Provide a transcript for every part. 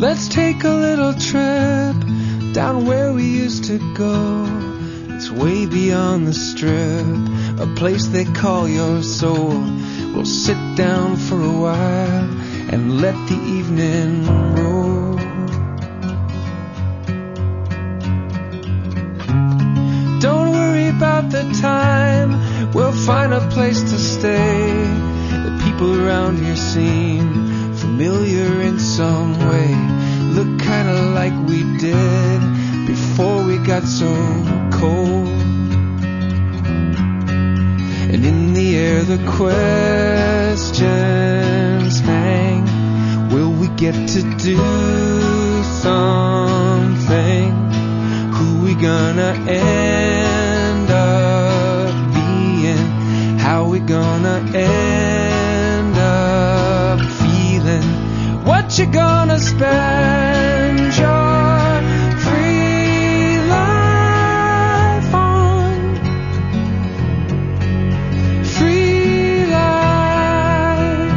Let's take a little trip down where we used to go. It's way beyond the strip, a place they call your soul. We'll sit down for a while and let the evening roll. Don't worry about the time, we'll find a place to stay. The people around here seem familiar in some way. Look kinda like we did before we got so cold. And in the air the questions hang. Will we get to do something? Who we gonna end up being? How we gonna end up feeling? What you gonna spend your free life on? Free life.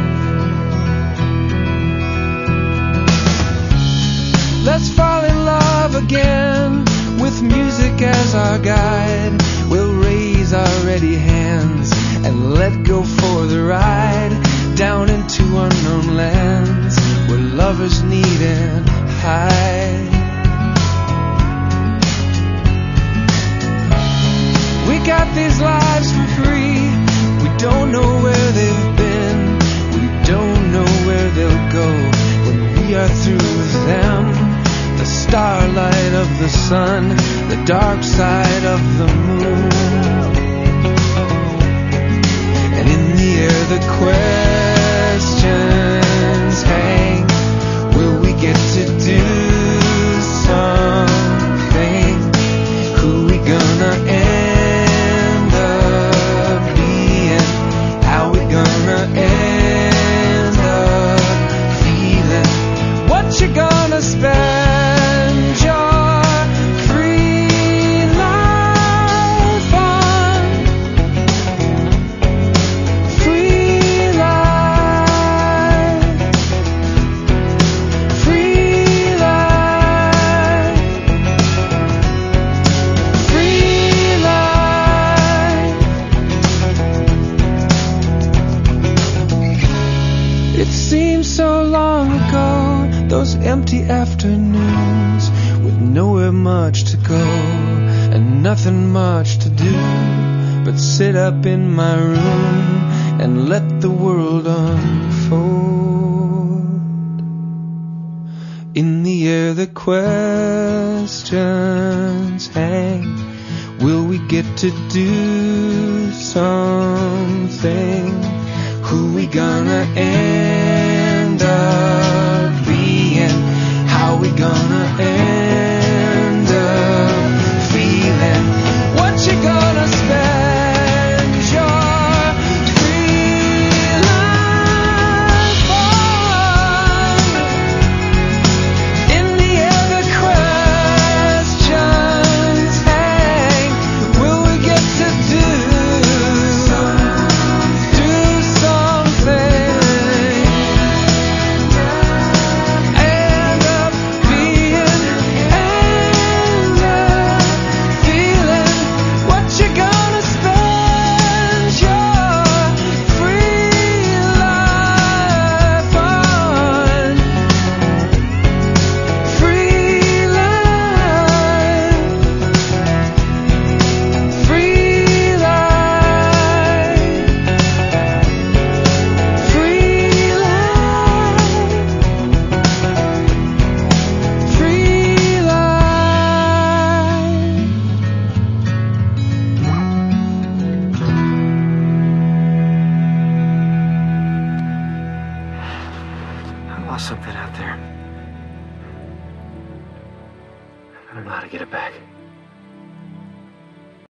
Let's fall in love again with music as our guide. We'll raise our ready hands and let go for the ride down into unknown where lovers need and hide. We got these lives for free. We don't know where they've been. We don't know where they'll go when we are through with them. The starlight of the sun, the dark side of the moon. And in the air the questions empty afternoons with nowhere much to go and nothing much to do but sit up in my room and let the world unfold. In the air the questions hang. Will we get to do something? Who we gonna end saw something out there. I don't know how to get it back.